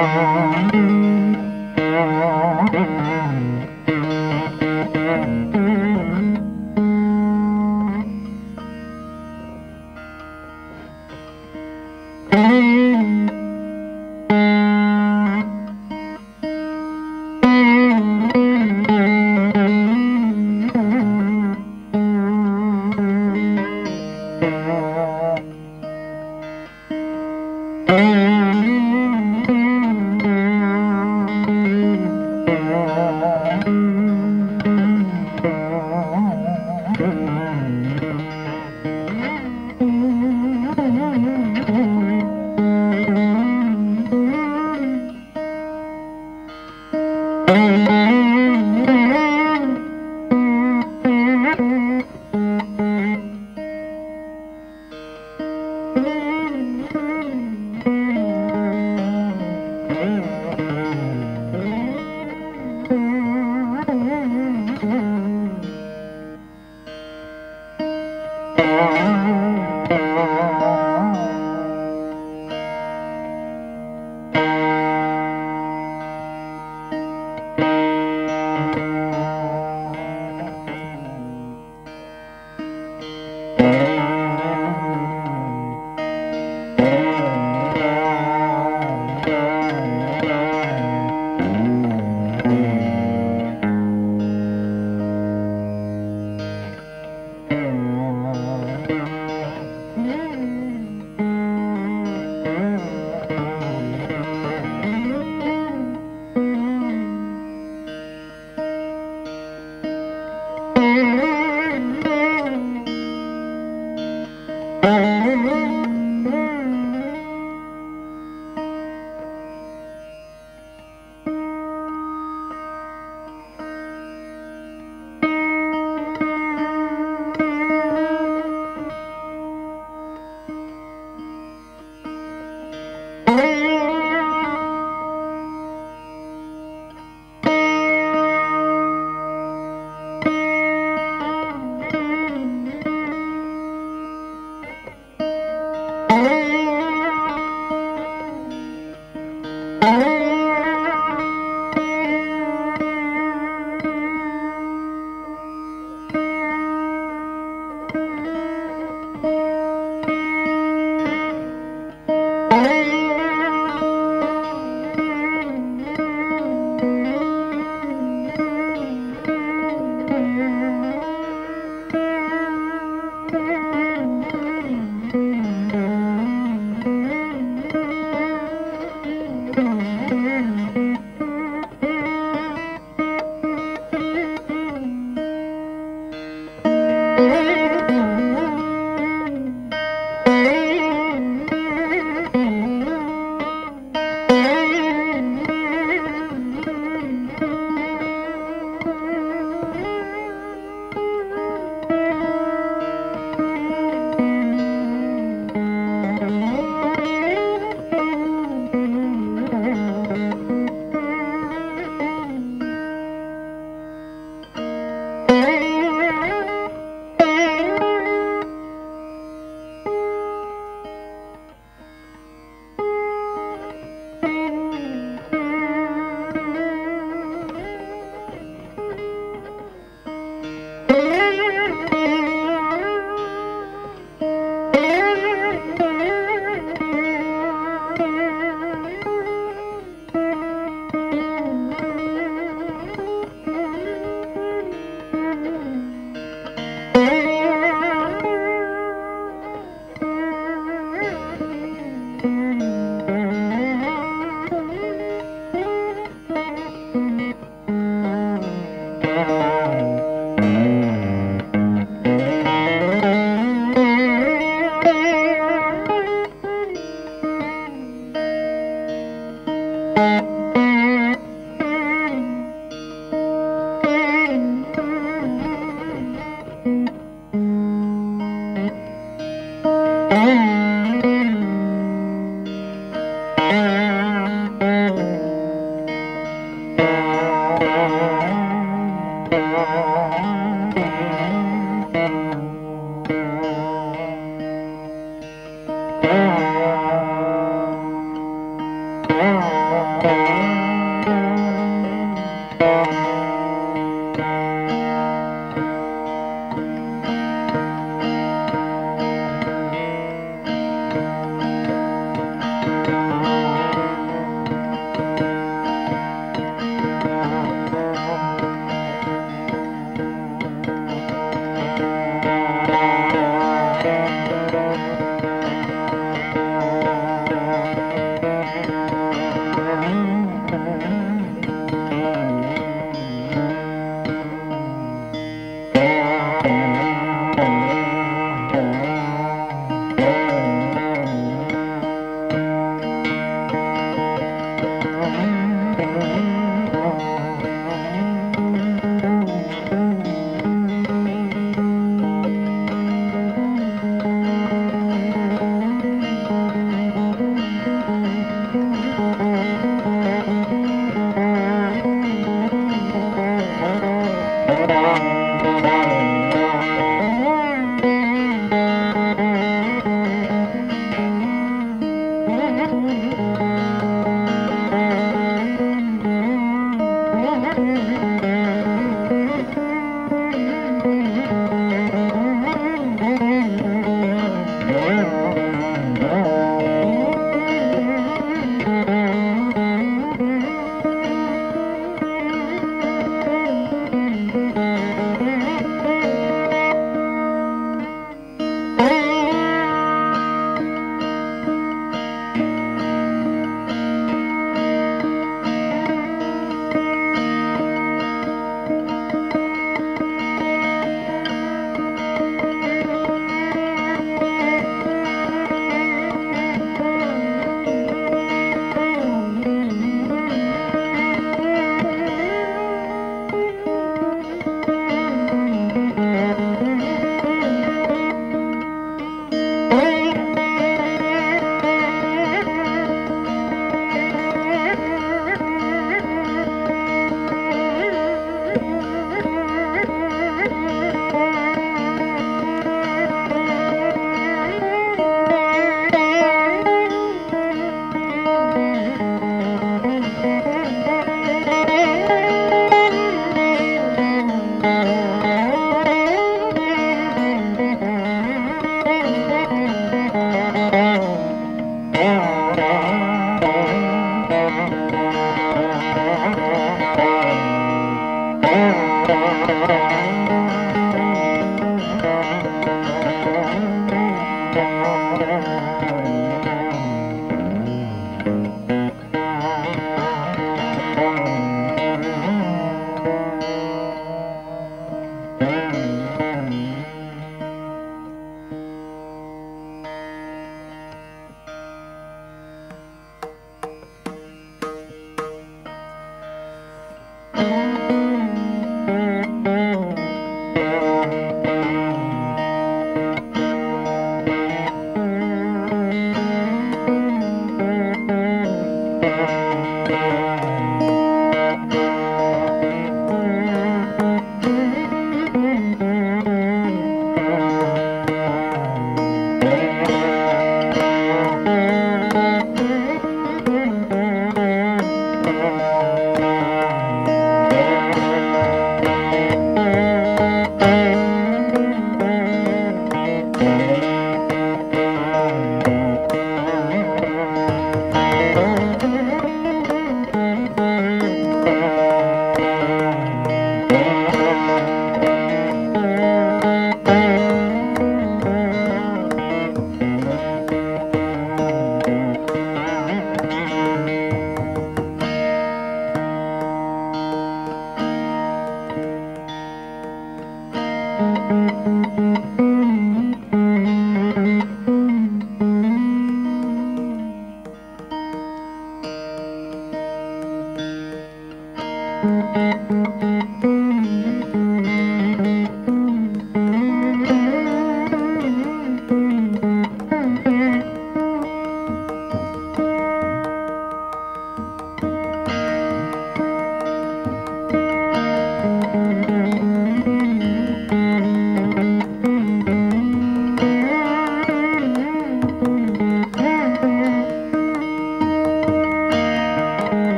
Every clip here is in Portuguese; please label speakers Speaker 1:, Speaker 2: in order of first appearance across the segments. Speaker 1: Música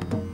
Speaker 1: Thank you.